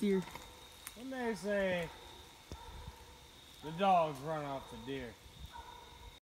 deer. When they say the dogs run off the deer,